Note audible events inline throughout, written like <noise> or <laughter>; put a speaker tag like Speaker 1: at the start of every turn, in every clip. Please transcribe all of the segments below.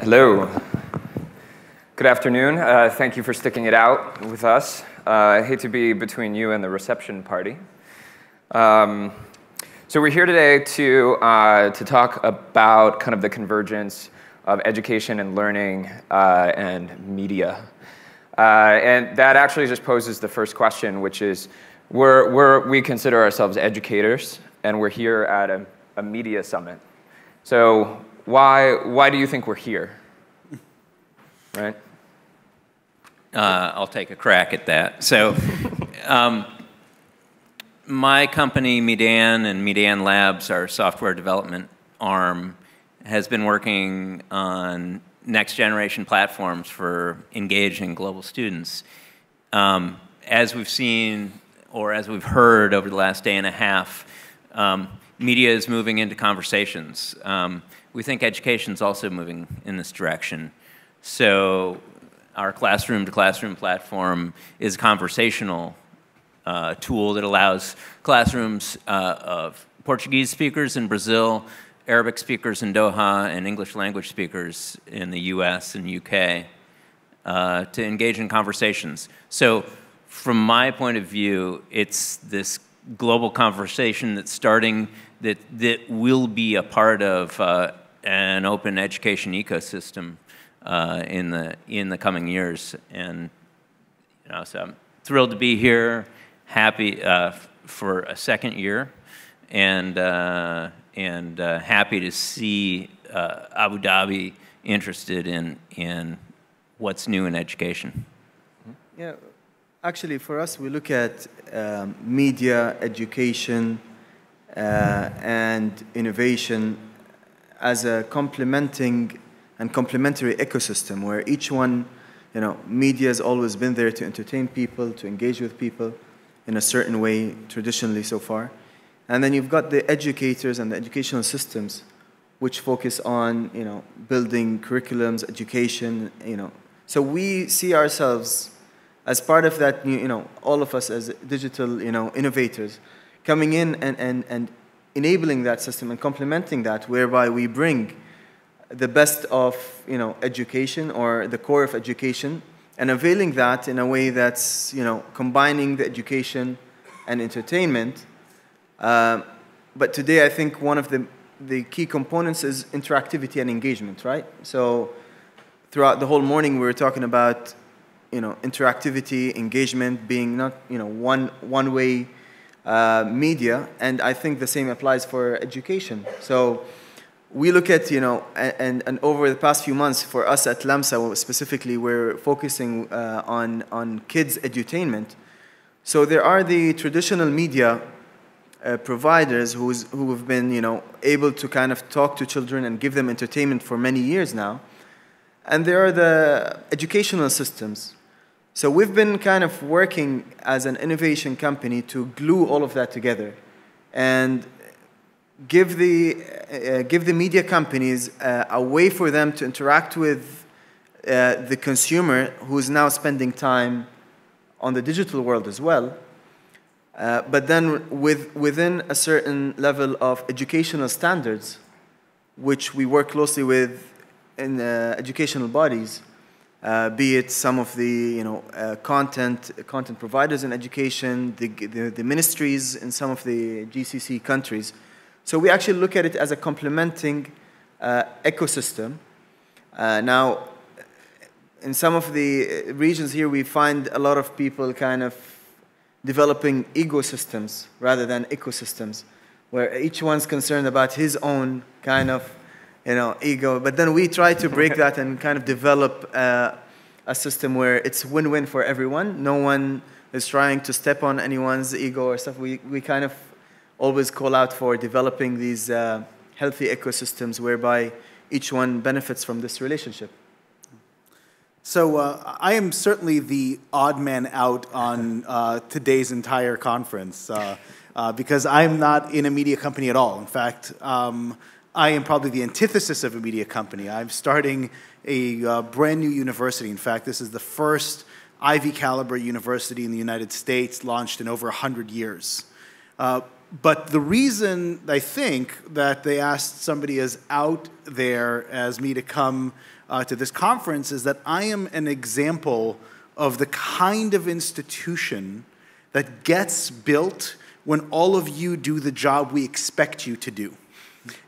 Speaker 1: Hello. Good afternoon. Uh, thank you for sticking it out with us. Uh, I hate to be between you and the reception party. Um, so we're here today to, uh, to talk about kind of the convergence of education and learning uh, and media. Uh, and that actually just poses the first question, which is, we're, we're, we consider ourselves educators, and we're here at a, a media summit. So why, why do you think we're here? Right?
Speaker 2: Uh, I'll take a crack at that. So, um, my company, Meedan, and Meedan Labs, our software development arm, has been working on next generation platforms for engaging global students. Um, as we've seen, or as we've heard over the last day and a half, um, media is moving into conversations. Um, we think education is also moving in this direction. So our classroom to classroom platform is a conversational uh, tool that allows classrooms uh, of Portuguese speakers in Brazil, Arabic speakers in Doha, and English language speakers in the US and UK uh, to engage in conversations. So from my point of view, it's this global conversation that's starting that, that will be a part of uh, an open education ecosystem uh, in, the, in the coming years. And you know, so I'm thrilled to be here, happy uh, for a second year, and, uh, and uh, happy to see uh, Abu Dhabi interested in, in what's new in education.
Speaker 3: Yeah, actually, for us, we look at um, media, education, uh, and innovation as a complementing and complementary ecosystem where each one, you know, media has always been there to entertain people, to engage with people in a certain way, traditionally so far. And then you've got the educators and the educational systems which focus on, you know, building curriculums, education, you know. So we see ourselves as part of that, you know, all of us as digital, you know, innovators coming in and, and, and enabling that system and complementing that, whereby we bring the best of you know, education or the core of education and availing that in a way that's you know, combining the education and entertainment. Uh, but today, I think one of the, the key components is interactivity and engagement, right? So throughout the whole morning, we were talking about you know, interactivity, engagement being not you know, one, one way uh, media, and I think the same applies for education. So we look at, you know, and, and over the past few months, for us at LAMSA specifically, we're focusing uh, on, on kids' edutainment. So there are the traditional media uh, providers who's, who have been, you know, able to kind of talk to children and give them entertainment for many years now. And there are the educational systems. So we've been kind of working as an innovation company to glue all of that together and give the, uh, give the media companies uh, a way for them to interact with uh, the consumer who's now spending time on the digital world as well. Uh, but then with, within a certain level of educational standards, which we work closely with in uh, educational bodies, uh, be it some of the you know, uh, content, content providers in education, the, the, the, ministries in some of the GCC countries. So we actually look at it as a complementing uh, ecosystem. Uh, now, in some of the regions here, we find a lot of people kind of developing ecosystems rather than ecosystems, where each one's concerned about his own kind of you know, ego. But then we try to break that and kind of develop uh, a system where it's win-win for everyone. No one is trying to step on anyone's ego or stuff. We, we kind of always call out for developing these uh, healthy ecosystems whereby each one benefits from this relationship.
Speaker 4: So uh, I am certainly the odd man out on uh, today's entire conference uh, uh, because I'm not in a media company at all. In fact, um, I am probably the antithesis of a media company. I'm starting a uh, brand new university. In fact, this is the first Ivy caliber university in the United States launched in over 100 years. Uh, but the reason I think that they asked somebody as out there as me to come uh, to this conference is that I am an example of the kind of institution that gets built when all of you do the job we expect you to do.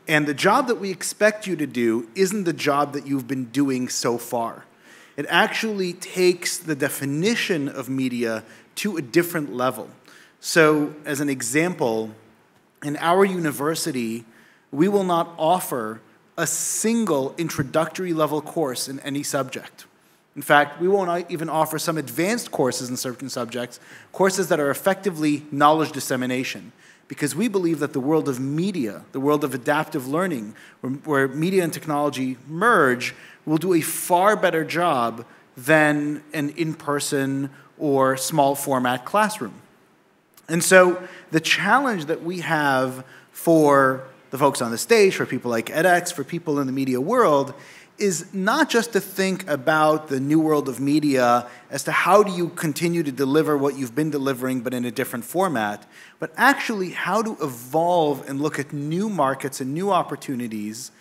Speaker 4: And the job that we expect you to do isn't the job that you've been doing so far. It actually takes the definition of media to a different level. So, as an example, in our university, we will not offer a single introductory level course in any subject. In fact, we won't even offer some advanced courses in certain subjects, courses that are effectively knowledge dissemination, because we believe that the world of media, the world of adaptive learning, where, where media and technology merge, will do a far better job than an in person or small format classroom. And so the challenge that we have for the folks on the stage, for people like edX, for people in the media world, is not just to think about the new world of media as to how do you continue to deliver what you've been delivering but in a different format, but actually how to evolve and look at new markets and new opportunities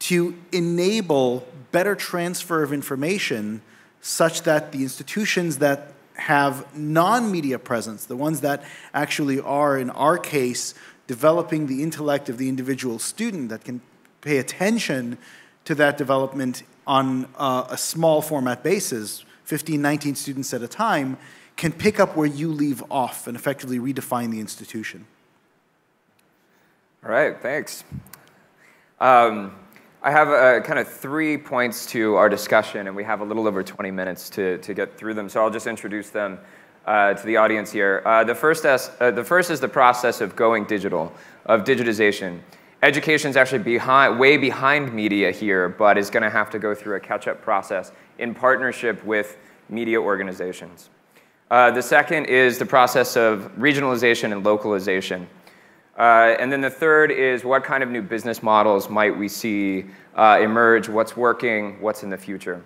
Speaker 4: to enable better transfer of information such that the institutions that have non media presence, the ones that actually are, in our case, developing the intellect of the individual student that can pay attention to that development on uh, a small format basis, 15, 19 students at a time, can pick up where you leave off and effectively redefine the institution.
Speaker 1: All right, thanks. Um, I have uh, kind of three points to our discussion, and we have a little over 20 minutes to, to get through them, so I'll just introduce them uh, to the audience here. Uh, the, first is, uh, the first is the process of going digital, of digitization. Education is actually behind, way behind media here, but is going to have to go through a catch-up process in partnership with media organizations. Uh, the second is the process of regionalization and localization. Uh, and then the third is what kind of new business models might we see uh, emerge, what's working, what's in the future.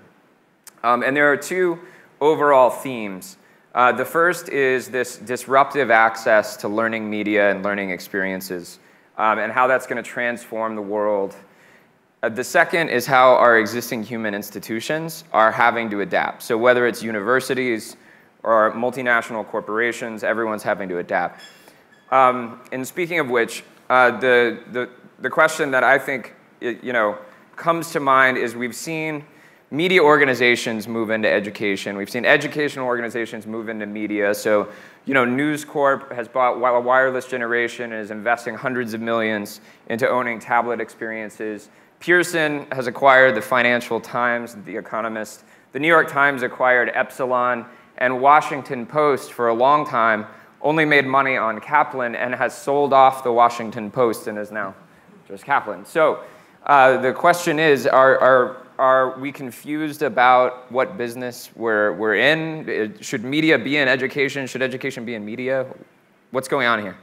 Speaker 1: Um, and there are two overall themes. Uh, the first is this disruptive access to learning media and learning experiences, um, and how that's going to transform the world. Uh, the second is how our existing human institutions are having to adapt. So, whether it's universities or multinational corporations, everyone's having to adapt. Um, and speaking of which, uh, the, the, the question that I think you know, comes to mind is we've seen media organizations move into education. We've seen educational organizations move into media. So, you know, News Corp has bought a wireless generation and is investing hundreds of millions into owning tablet experiences. Pearson has acquired the Financial Times, The Economist. The New York Times acquired Epsilon, and Washington Post for a long time only made money on Kaplan and has sold off the Washington Post and is now just Kaplan. So uh, the question is, are, are, are we confused about what business we're, we're in? Should media be in education? Should education be in media? What's going on here?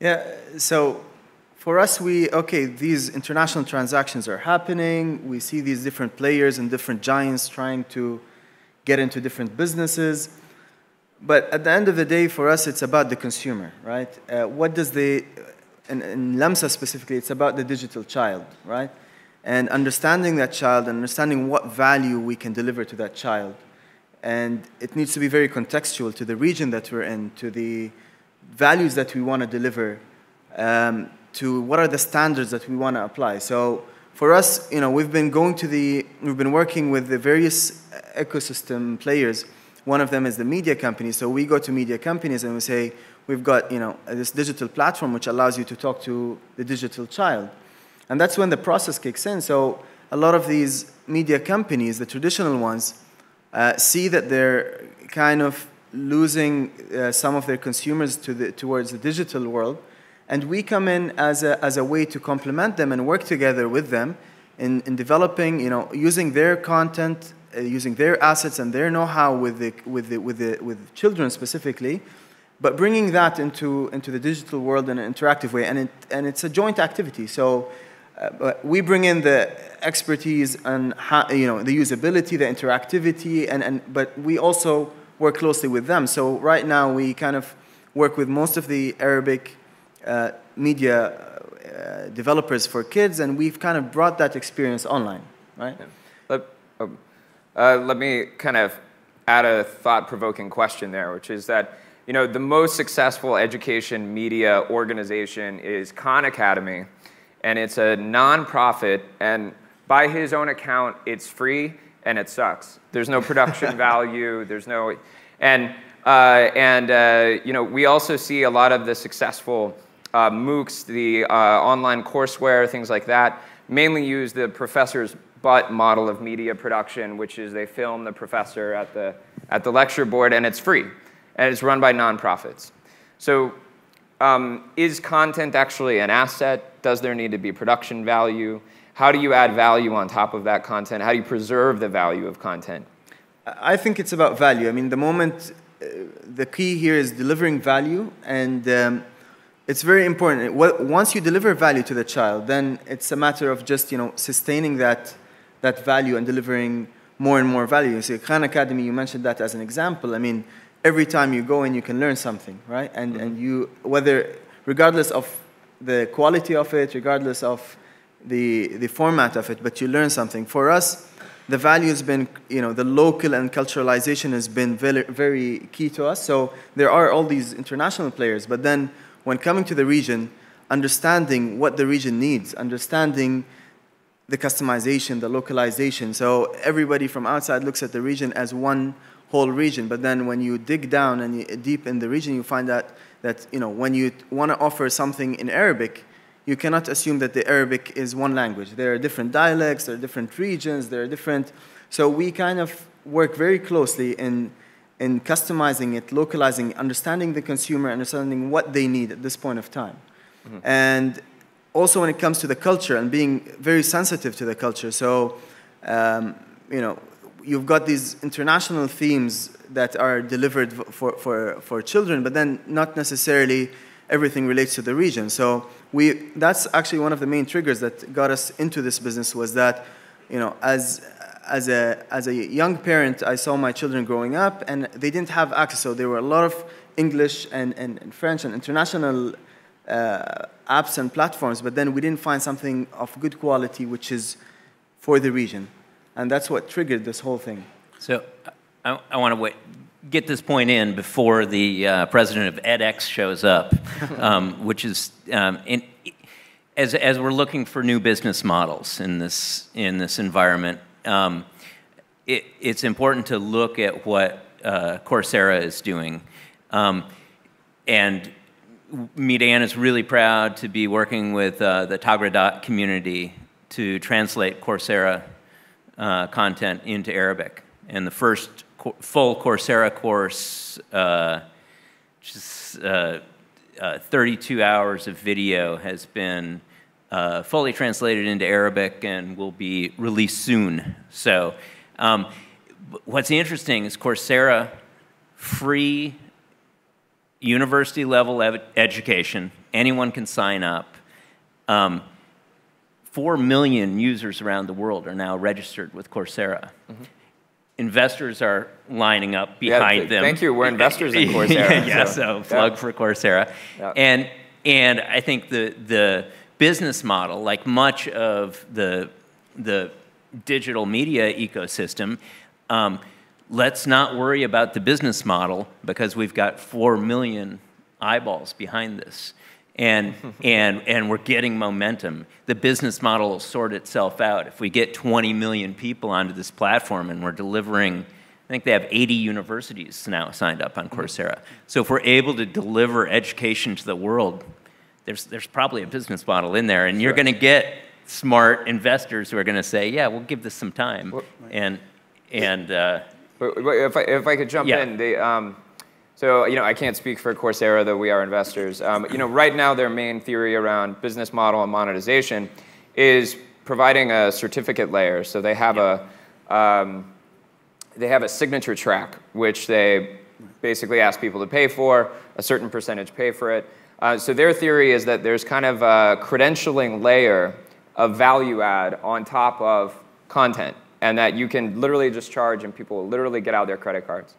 Speaker 3: Yeah, so for us, we, okay, these international transactions are happening. We see these different players and different giants trying to get into different businesses. But at the end of the day, for us, it's about the consumer, right? Uh, what does the, in, in LAMSA specifically, it's about the digital child, right? And understanding that child, and understanding what value we can deliver to that child. And it needs to be very contextual to the region that we're in, to the values that we want to deliver, um, to what are the standards that we want to apply. So for us, you know, we've been going to the, we've been working with the various ecosystem players one of them is the media companies. So we go to media companies and we say, we've got you know, this digital platform which allows you to talk to the digital child. And that's when the process kicks in. So a lot of these media companies, the traditional ones, uh, see that they're kind of losing uh, some of their consumers to the, towards the digital world. And we come in as a, as a way to complement them and work together with them in, in developing, you know, using their content uh, using their assets and their know-how with the, with, the, with, the, with children specifically, but bringing that into, into the digital world in an interactive way. And, it, and it's a joint activity. So uh, we bring in the expertise and you know, the usability, the interactivity, and, and, but we also work closely with them. So right now we kind of work with most of the Arabic uh, media uh, developers for kids, and we've kind of brought that experience online, right?
Speaker 1: Let, um, uh, let me kind of add a thought-provoking question there, which is that you know the most successful education media organization is Khan Academy, and it's a nonprofit, and by his own account, it's free and it sucks. There's no production <laughs> value. There's no, and uh, and uh, you know we also see a lot of the successful uh, MOOCs, the uh, online courseware, things like that, mainly use the professor's butt model of media production, which is they film the professor at the at the lecture board, and it's free, and it's run by nonprofits. So. Um, is content actually an asset? Does there need to be production value? How do you add value on top of that content? How do you preserve the value of content?
Speaker 3: I think it's about value. I mean, the moment, uh, the key here is delivering value, and um, it's very important. Once you deliver value to the child, then it's a matter of just you know sustaining that that value and delivering more and more value. So Khan Academy, you mentioned that as an example. I mean, every time you go in, you can learn something, right? And mm -hmm. and you whether regardless of the quality of it, regardless of the, the format of it, but you learn something. For us, the value has been, you know, the local and culturalization has been very, very key to us. So there are all these international players, but then when coming to the region, understanding what the region needs, understanding the customization, the localization. So everybody from outside looks at the region as one whole region, but then when you dig down and you, deep in the region, you find out that, you know, when you want to offer something in Arabic, you cannot assume that the Arabic is one language. There are different dialects, there are different regions, there are different. So we kind of work very closely in, in customizing it, localizing, understanding the consumer, understanding what they need at this point of time. Mm -hmm. And also when it comes to the culture and being very sensitive to the culture. So, um, you know, you've got these international themes that are delivered for, for, for children, but then not necessarily everything relates to the region. So we, that's actually one of the main triggers that got us into this business was that, you know, as, as, a, as a young parent, I saw my children growing up and they didn't have access. So there were a lot of English and, and, and French and international uh, apps and platforms, but then we didn't find something of good quality which is for the region. And that's what triggered this whole thing.
Speaker 2: So I, I want to get this point in before the uh, president of edX shows up, <laughs> um, which is um, in, as, as we're looking for new business models in this, in this environment, um, it, it's important to look at what uh, Coursera is doing. Um, and Meedan is really proud to be working with uh, the Taghra community to translate Coursera uh, content into Arabic. And the first full Coursera course, uh, just uh, uh, 32 hours of video has been uh, fully translated into Arabic and will be released soon. So, um, what's interesting is Coursera, free university level education, anyone can sign up. Um, Four million users around the world are now registered with Coursera. Mm -hmm investors are lining up behind
Speaker 1: yeah,
Speaker 2: them.
Speaker 1: Thank you. We're investors in <laughs> Coursera.
Speaker 2: yeah, yeah, so, so plug yeah. for Coursera. And and I think the the business model, like much of the the digital media ecosystem, um, let's not worry about the business model because we've got four million eyeballs behind this and, <laughs> and, and we're getting momentum. The business model will sort itself out. If we get 20 million people onto this platform and we're delivering, I think they have 80 universities now signed up on Coursera. So if we're able to deliver education to the world, there's, there's probably a business model in there, and you're going to get smart investors who are going to say, yeah, we'll give this some time. And, and uh,
Speaker 1: if, I, if I could jump yeah. in, the, um, so, you know, I can't speak for Coursera, though we are investors. Um, you know, right now their main theory around business model and monetization is providing a certificate layer. So they have yep. a um, they have a signature track, which they basically ask people to pay for. A certain percentage pay for it. Uh, so their theory is that there's kind of a credentialing layer of value add on top of content, and that you can literally just charge, and people will literally get out their credit cards.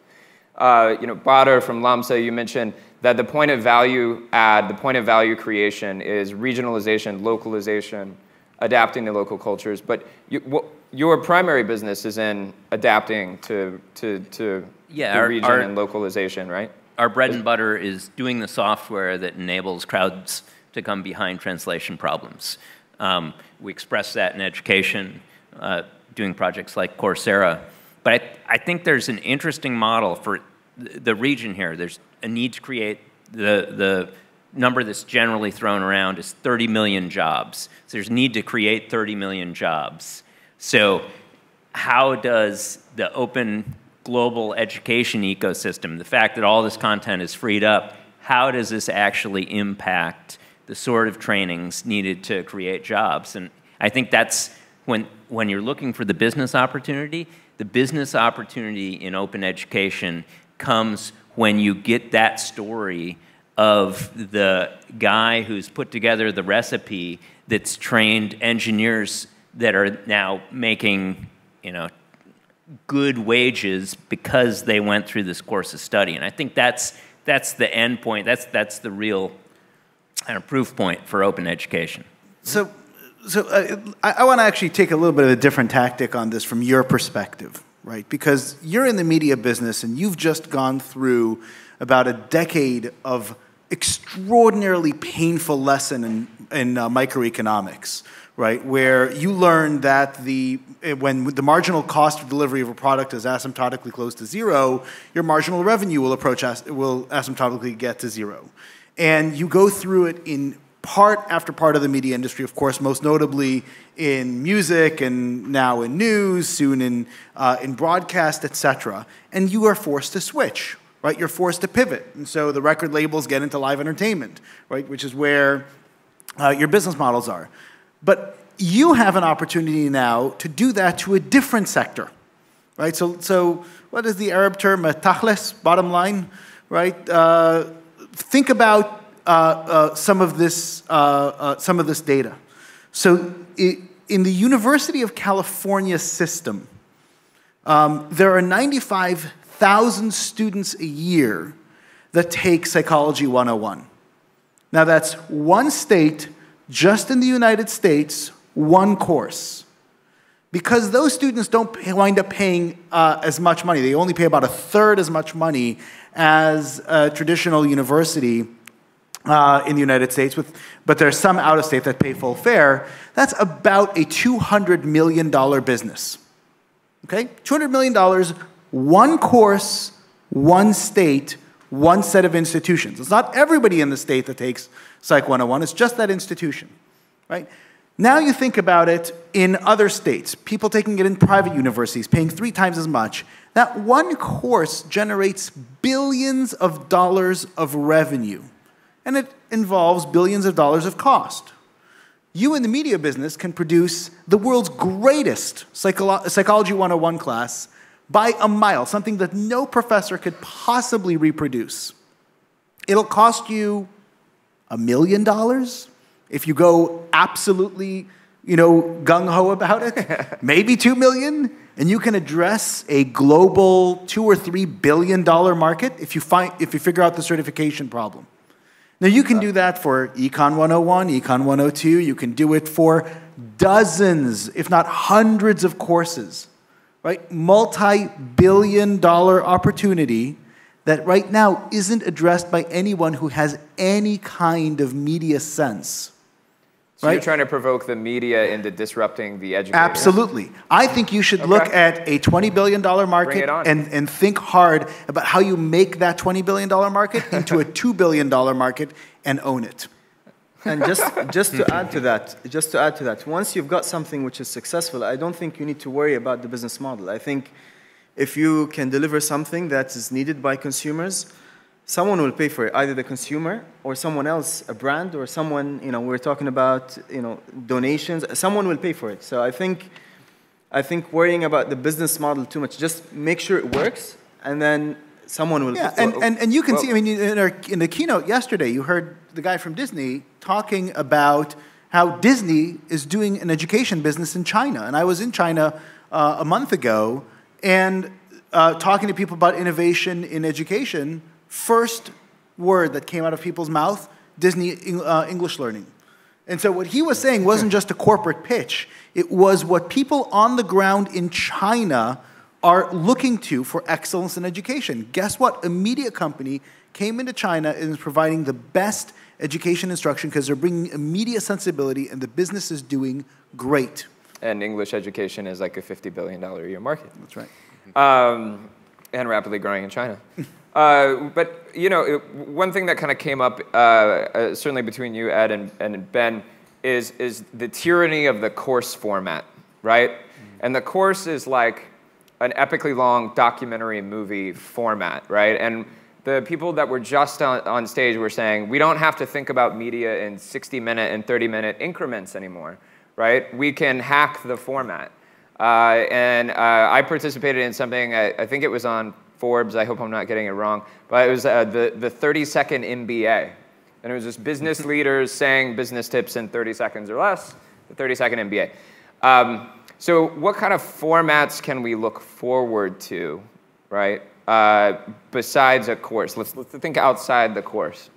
Speaker 1: Uh, you know, Badr from Lamsa, you mentioned that the point of value add, the point of value creation is regionalization, localization, adapting to local cultures. But you, your primary business is in adapting to, to, to
Speaker 2: yeah,
Speaker 1: the
Speaker 2: our,
Speaker 1: region
Speaker 2: our,
Speaker 1: and localization, right?
Speaker 2: Our bread and butter is doing the software that enables crowds to come behind translation problems. Um, we express that in education, uh, doing projects like Coursera. But I, I think there's an interesting model for the region here. There's a need to create the, the number that's generally thrown around is 30 million jobs. So there's need to create 30 million jobs. So how does the open global education ecosystem, the fact that all this content is freed up, how does this actually impact the sort of trainings needed to create jobs? And I think that's when, when you're looking for the business opportunity, the business opportunity in open education comes when you get that story of the guy who's put together the recipe that's trained engineers that are now making, you know, good wages because they went through this course of study. And I think that's, that's the end point. That's, that's the real kind of proof point for open education.
Speaker 4: So, so uh, I, I want to actually take a little bit of a different tactic on this from your perspective, right? Because you're in the media business and you've just gone through about a decade of extraordinarily painful lesson in, in uh, microeconomics, right? Where you learn that the eh, when the marginal cost of delivery of a product is asymptotically close to zero, your marginal revenue will approach will asymptotically get to zero, and you go through it in part after part of the media industry, of course, most notably in music and now in news, soon in uh, in broadcast, etc. And you are forced to switch, right? You're forced to pivot, and so the record labels get into live entertainment, right, which is where uh, your business models are. But you have an opportunity now to do that to a different sector, right? So, so what is the Arab term? Tahles, bottom line, right? Uh, think about some of this, uh, uh, some of this data. So, it, in the University of California system, um, there are 95,000 students a year that take Psychology 101. Now, that's one state just in the United States, one course. Because those students don't pay, wind up paying uh, as much money. They only pay about a third as much money as a traditional university uh, in the United States, with, but there are some out of state that pay full fare. That's about a $200 million business. Okay? $200 million, one one course, one state, one set of institutions. It's not everybody in the state that takes Psych 101, it's just that institution, right? Now you think about it in other states, people taking it in private universities, paying three times as much. That one course generates billions of dollars of revenue, and it involves billions of dollars of cost. You in the media business can produce the world's greatest Psycholo Psychology 101 class by a mile, something that no professor could possibly reproduce. It'll cost you a million dollars if you go absolutely you know gung-ho about it <laughs> maybe two million and you can address a global two or three billion dollar market if you find if you figure out the certification problem now you can do that for econ 101 econ 102 you can do it for dozens if not hundreds of courses right multi-billion dollar opportunity that right now isn't addressed by anyone who has any kind of media sense.
Speaker 1: So right? you're trying to provoke the media into disrupting the education.
Speaker 4: Absolutely. I think you should okay. look at a $20 billion market and, and think hard about how you make that $20 billion market <laughs> into a $2 billion market and own it.
Speaker 3: And just, <laughs> just to add to that, just to add to that, once you've got something which is successful, I don't think you need to worry about the business model. I think if you can deliver something that is needed by consumers, someone will pay for it, either the consumer or someone else, a brand or someone, you know, we're talking about, you know, donations, someone will pay for it. So I think, I think worrying about the business model too much, just make sure it works and then someone will.
Speaker 4: Yeah, and, and, and you can well, see, I mean, in, our, in the keynote yesterday, you heard the guy from Disney talking about how Disney is doing an education business in China. And I was in China uh, a month ago, and uh, talking to people about innovation in education, first word that came out of people's mouth, Disney uh, English learning. And so what he was saying wasn't just a corporate pitch, it was what people on the ground in China are looking to for excellence in education. Guess what? A media company came into China and is providing the best education instruction because they're bringing a media sensibility and the business is doing great.
Speaker 1: And English education is like a $50 billion a year market.
Speaker 4: That's right.
Speaker 1: Um, and rapidly growing in China. <laughs> uh, but, you know, it, one thing that kind of came up, uh, uh, certainly between you, Ed, and, and Ben, is, is the tyranny of the course format, right? Mm-hmm. And the course is like an epically long documentary movie format, right? And the people that were just on, on stage were saying, we don't have to think about media in 60 minute and 30 minute increments anymore, right? We can hack the format. Uh, and uh, I participated in something, I, I, think it was on Forbes, I hope I'm not getting it wrong, but it was uh, the, the 30 second MBA. And it was just business <laughs> leaders saying business tips in 30 seconds or less, the 30 second MBA. Um, so what kind of formats can we look forward to, right? uh, besides a course? Let's, let's think outside the course.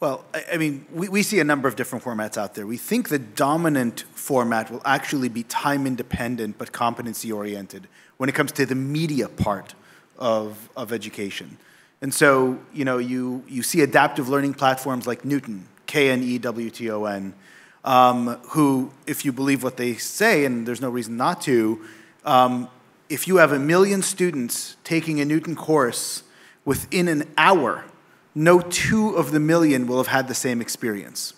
Speaker 4: Well, I, mean, we, we see a number of different formats out there. We think the dominant format will actually be time independent but competency oriented when it comes to the media part of, of education. And so, you know, you, you see adaptive learning platforms like Knewton, K-N-E-W-T-O-N, um, who, if you believe what they say, and there's no reason not to, um, if you have a million students taking a Knewton course within an hour, no two of the million will have had the same experience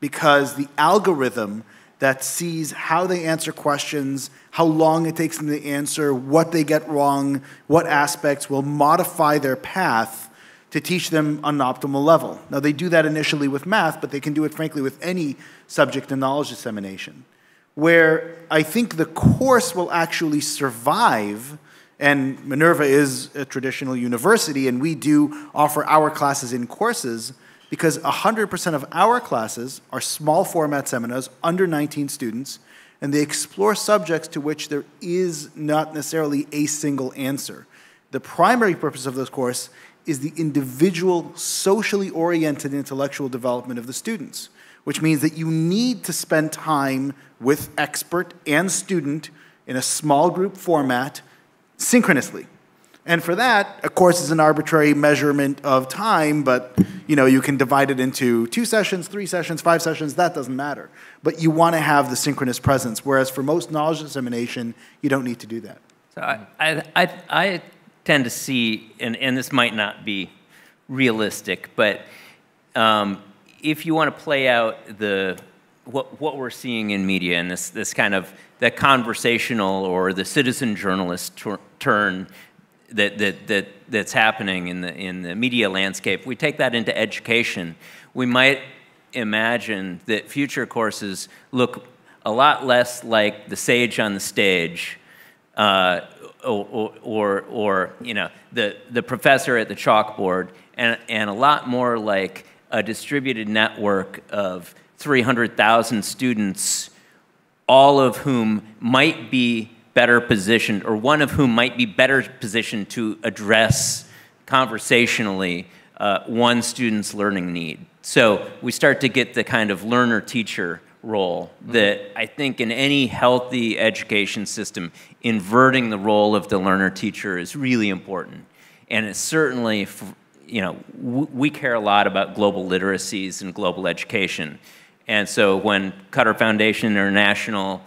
Speaker 4: because the algorithm that sees how they answer questions, how long it takes them to answer, what they get wrong, what aspects will modify their path to teach them on an optimal level. Now, they do that initially with math, but they can do it, frankly, with any subject and knowledge dissemination where I think the course will actually survive. And Minerva is a traditional university, and we do offer our classes in courses because 100% of our classes are small format seminars, under 19 students, and they explore subjects to which there is not necessarily a single answer. The primary purpose of this course is the individual, socially oriented intellectual development of the students which means that you need to spend time with expert and student in a small group format synchronously. And for that, of course is an arbitrary measurement of time, but you know, you can divide it into two sessions, three sessions, five sessions, that doesn't matter. But you want to have the synchronous presence, whereas for most knowledge dissemination, you don't need to do that.
Speaker 2: So I, I, I, I tend to see, and, and this might not be realistic, but um, if you want to play out the what, what we're seeing in media and this, this kind of the conversational or the citizen journalist turn that, that, that, that's happening in the, in the media landscape, we take that into education, we might imagine that future courses look a lot less like the sage on the stage uh, or, or, or, you know, the, the professor at the chalkboard and, and a lot more like a distributed network of 300,000 students, all of whom might be better positioned, or one of whom might be better positioned to address conversationally uh, one student's learning need. So we start to get the kind of learner teacher role mm-hmm. that I think in any healthy education system, inverting the role of the learner teacher is really important. And it's certainly you know, we care a lot about global literacies and global education. And so when Qatar Foundation International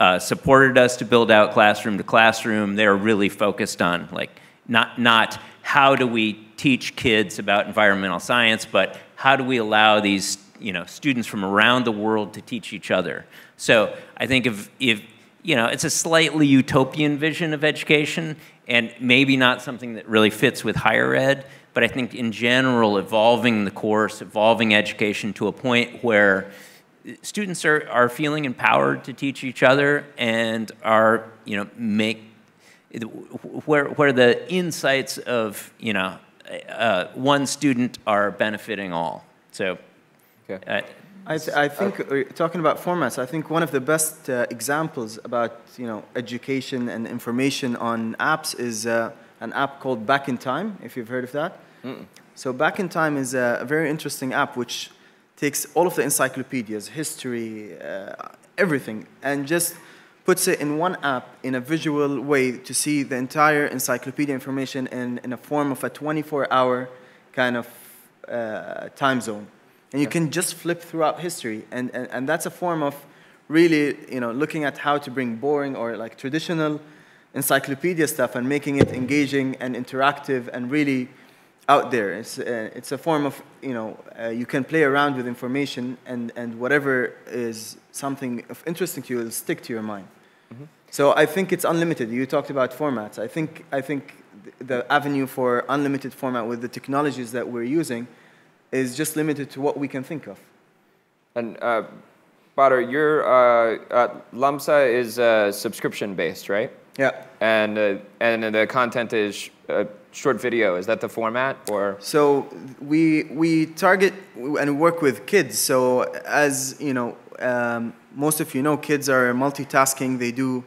Speaker 2: uh, supported us to build out classroom to classroom, they're really focused on like not, not how do we teach kids about environmental science, but how do we allow these you know, students from around the world to teach each other. So I think if, if you know, it's a slightly utopian vision of education and maybe not something that really fits with higher ed, but I think in general, evolving the course, evolving education to a point where students are, are feeling empowered to teach each other and are, you know, make, where, where the insights of, you know, uh, one student are benefiting all. So,
Speaker 3: okay. Uh, I, th I, think uh, talking about formats, I think one of the best uh, examples about you know education and information on apps is uh, an app called Back in Time, if you've heard of that. So Back in Time is a, a very interesting app which takes all of the encyclopedias, history, uh, everything, and just puts it in one app in a visual way to see the entire encyclopedia information in, in a form of a 24-hour kind of uh, time zone. And you can just flip throughout history, and, and, and that's a form of really, you know, looking at how to bring boring or like traditional encyclopedia stuff and making it engaging and interactive and really out there. It's, uh, it's a form of, you know, uh, you can play around with information and, and whatever is something of interesting to you will stick to your mind. Mm-hmm. So I think it's unlimited. You talked about formats. I think, I think the avenue for unlimited format with the technologies that we're using is just limited to what we can think of.
Speaker 1: And uh, Badr, your uh, uh, Lamsa is uh, subscription based, right?
Speaker 3: Yeah.
Speaker 1: And uh, and the content is uh, short video. Is that the format or?
Speaker 3: So we we target and work with kids. So as you know, um, most of you know, kids are multitasking. They do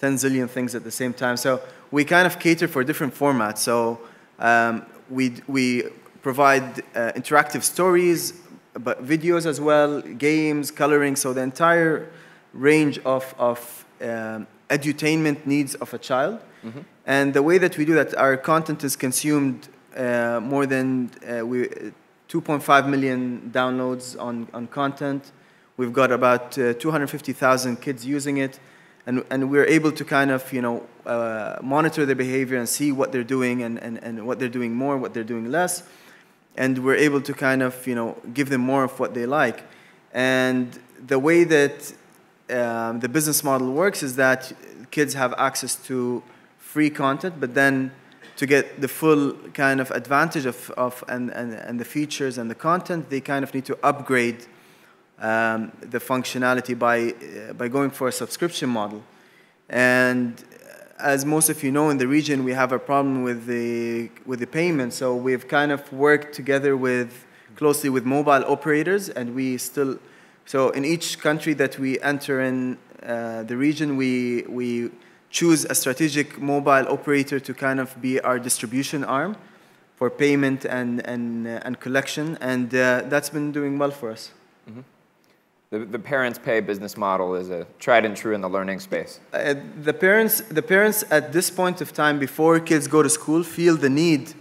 Speaker 3: 10 zillion things at the same time. So we kind of cater for different formats. So um, we we provide uh, interactive stories, but videos as well, games, coloring. So the entire range of of um, edutainment needs of a child. Mm-hmm. And the way that we do that, our content is consumed uh, more than uh, we, 2.5 million downloads on, on content. We've got about uh, 250,000 kids using it. And, and we're able to kind of, you know, uh, monitor their behavior and see what they're doing and, and, and what they're doing more, what they're doing less. And we're able to kind of, you know, give them more of what they like. And the way that um, the business model works is that kids have access to free content, but then to get the full kind of advantage of, of and, and, and the features and the content, they kind of need to upgrade um, the functionality by, uh, by going for a subscription model. And as most of you know, in the region, we have a problem with the, with the payment. So we've kind of worked together with, closely with mobile operators, and we still so in each country that we enter in uh, the region, we, we choose a strategic mobile operator to kind of be our distribution arm for payment and, and, uh, and collection, and uh, that's been doing well for us. Mm-hmm.
Speaker 1: The, the parents pay business model is a tried and true in the learning space.
Speaker 3: Uh, the, parents, the parents at this point of time, before kids go to school, feel the need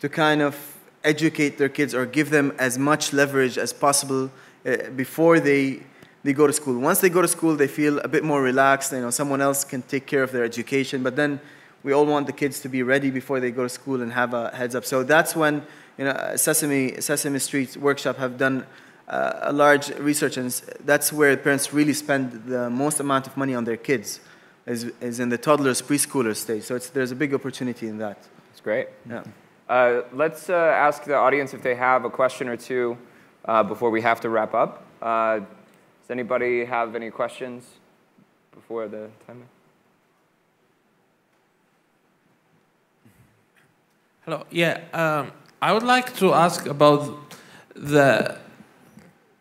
Speaker 3: to kind of educate their kids or give them as much leverage as possible uh, before they they go to school. Once they go to school, they feel a bit more relaxed. You know, someone else can take care of their education. But then we all want the kids to be ready before they go to school and have a heads up. So that's when you know Sesame Sesame Street Workshop have done uh, a large research, and that's where parents really spend the most amount of money on their kids, is, is in the toddlers preschooler stage. So it's there's a big opportunity in that.
Speaker 1: That's great. Yeah. Uh, let's uh, ask the audience if they have a question or two uh, before we have to wrap up. Uh, does anybody have any questions before the time?
Speaker 5: Hello. Yeah, um, I would like to ask about the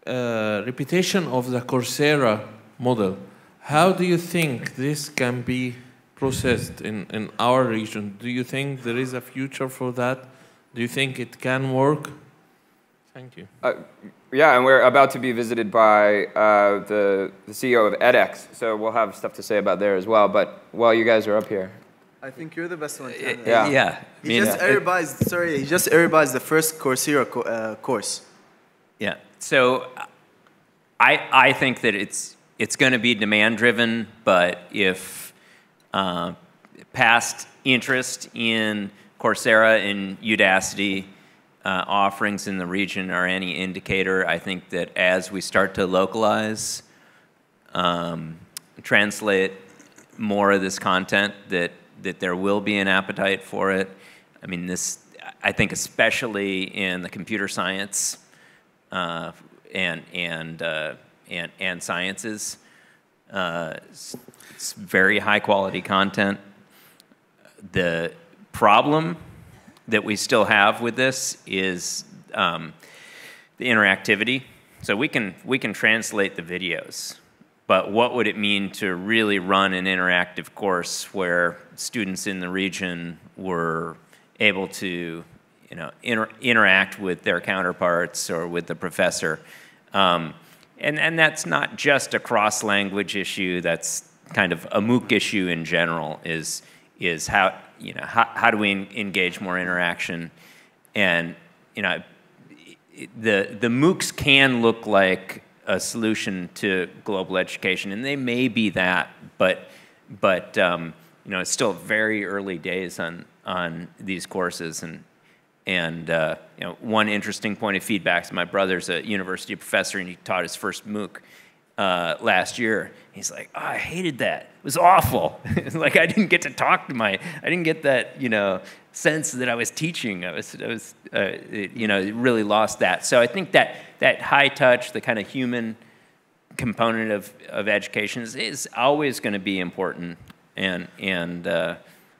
Speaker 5: uh, reputation of the Coursera model. How do you think this can be processed in, in our region? Do you think there is a future for that? Do you think it can work? Thank you. Uh,
Speaker 1: yeah, and we're about to be visited by uh, the, the CEO of edX, so we'll have stuff to say about there as well. But while you guys are up here,
Speaker 3: I think you're the best one.
Speaker 2: To yeah. yeah.
Speaker 3: He just yeah. sorry, he just everybody's the first Coursera co uh, course.
Speaker 2: Yeah. So I, I think that it's, it's going to be demand driven, but if uh, past interest in Coursera and Udacity uh, offerings in the region are any indicator, I think that as we start to localize, um, translate more of this content, that that there will be an appetite for it. I mean, this I think especially in the computer science uh, and and uh, and and sciences, uh, it's, it's very high quality content. The problem that we still have with this is um, the interactivity. So we can we can translate the videos, but what would it mean to really run an interactive course where students in the region were able to you know, inter- interact with their counterparts or with the professor. Um, and, and that's not just a cross language issue, that's kind of a MOOC issue in general is, is how, you know, how, how do we engage more interaction? And, you know, the, the MOOCs can look like a solution to global education, and they may be that, but, but um, you know, it's still very early days on, on these courses. And, and uh, you know, one interesting point of feedback is my brother's a university professor, and he taught his first MOOC uh, last year. He's like, oh, I hated that. It was awful. <laughs> like I didn't get to talk to my, I didn't get that, you know, sense that I was teaching. I was, I was uh, it, you know, really lost that. So I think that that high touch, the kind of human component of, of education is, is always going to be important. And, and uh,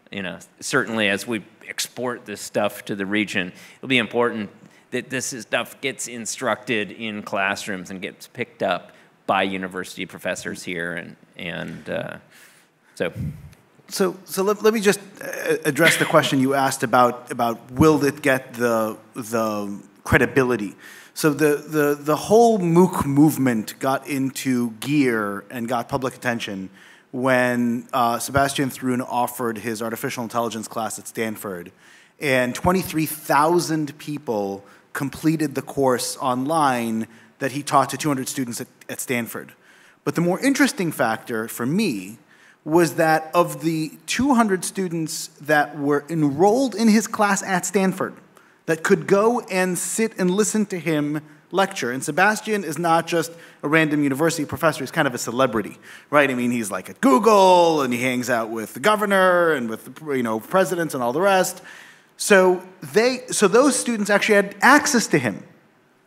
Speaker 2: you know, certainly as we export this stuff to the region, it'll be important that this stuff gets instructed in classrooms and gets picked up by university professors here. And, and uh, so.
Speaker 4: So, so let, let me just uh, address the question you asked about, about will it get the, the credibility? So the, the, the whole MOOC movement got into gear and got public attention when uh, Sebastian Thrun offered his artificial intelligence class at Stanford. And 23,000 people completed the course online that he taught to 200 students at, at Stanford. But the more interesting factor for me was that of the 200 students that were enrolled in his class at Stanford, that could go and sit and listen to him lecture. And Sebastian is not just a random university professor, he's kind of a celebrity, right? I mean, he's like at Google and he hangs out with the governor and with the, you know, presidents and all the rest. So they so those students actually had access to him,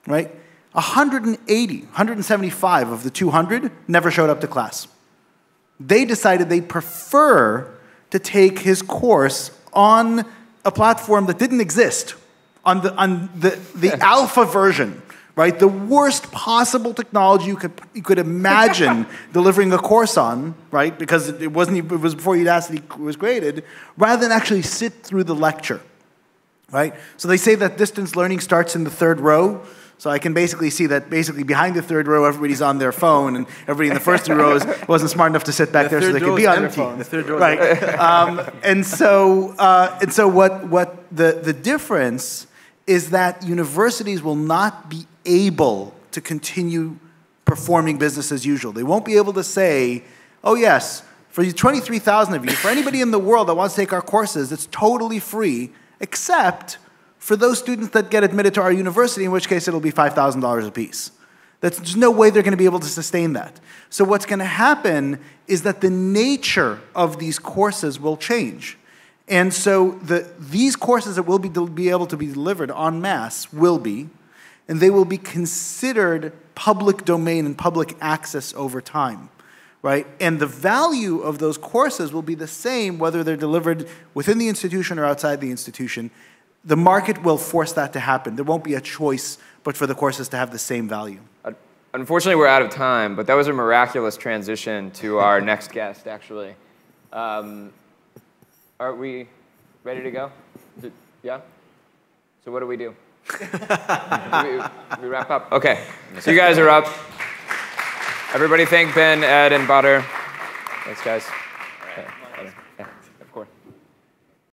Speaker 4: right? 180, 175 of the 200 never showed up to class. They decided they'd prefer to take his course on a platform that didn't exist, on the, on the, the <laughs> alpha version right? The worst possible technology you could, you could imagine <laughs> delivering a course on, right? Because it wasn't it was before Udacity was created, rather than actually sit through the lecture, right? So they say that distance learning starts in the third row. So I can basically see that basically behind the third row, everybody's on their phone, and everybody in the first two rows <laughs> wasn't smart enough to sit back the there so they could be on their phone.
Speaker 3: The third row,
Speaker 4: right? <laughs> um, and so, uh, and so what? What the the difference is that universities will not be able to continue performing business as usual. They won't be able to say, oh, yes, for you 23,000 of you, for anybody in the world that wants to take our courses, it's totally free, except for those students that get admitted to our university, in which case it'll be $5,000 a piece. There's no way they're going to be able to sustain that. So, what's going to happen is that the nature of these courses will change. And so, the, these courses that will be, be able to be delivered en masse will be and they will be considered public domain and public access over time right? And the value of those courses will be the same whether they're delivered within the institution or outside the institution. The market will force that to happen. There won't be a choice but for the courses to have the same value.
Speaker 1: Unfortunately, we're out of time, but that was a miraculous transition to our <laughs> next guest, actually. Um, are we ready to go? Yeah? So, what do we <laughs> do? we, we, wrap up? Okay. So you guys are up. Everybody thank Ben, Ed, and Badr. Thanks, guys.